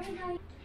避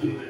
Thank you.